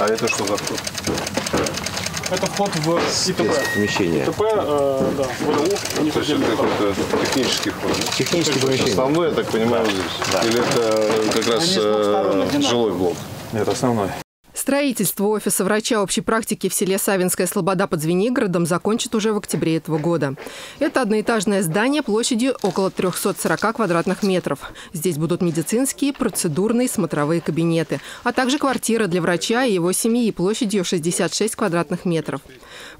А это что за вход? Это вход в ИТП. Помещение. ИТП, э, да, ВДУ, них То есть это какой-то технический вход? да? Техническое помещение. Основной, я так понимаю, вот здесь? Или это как раз э, жилой блок? Нет, основной. Строительство офиса врача общей практики в селе Савинская Слобода под Звенигородом закончат уже в октябре этого года. Это одноэтажное здание площадью около 340 квадратных метров. Здесь будут медицинские, процедурные, смотровые кабинеты, а также квартира для врача и его семьи площадью 66 квадратных метров.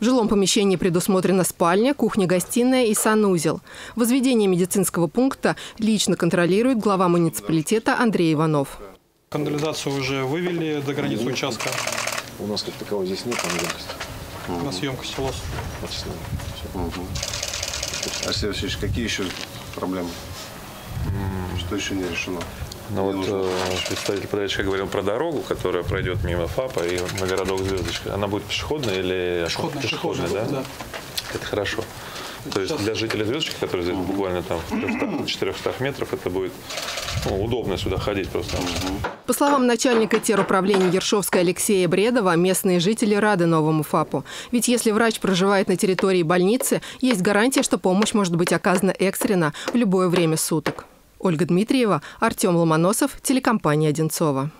В жилом помещении предусмотрена спальня, кухня-гостиная и санузел. Возведение медицинского пункта лично контролирует глава муниципалитета Андрей Иванов. Канализацию уже вывели до границы участка У нас как такового здесь нет, там емкости. на съемкости лос. А Сергей Васильевич, какие еще проблемы? Что еще не решено? Ну вот э, представитель подрядчика говорил про дорогу, которая пройдет мимо ФАПа и на городок Звездочка. Она будет пешеходная или Пешеходная, пешеходная, пешеходная, да? Это хорошо. То есть для жителей Звездочки, которые здесь буквально там в 400 метров, это будет ну, удобно сюда ходить просто. По словам начальника теруправления Ершовской Алексея Бредова, местные жители рады новому ФАПу. Ведь если врач проживает на территории больницы, есть гарантия, что помощь может быть оказана экстренно в любое время суток. Ольга Дмитриева, Артем Ломоносов, телекомпания «Одинцова».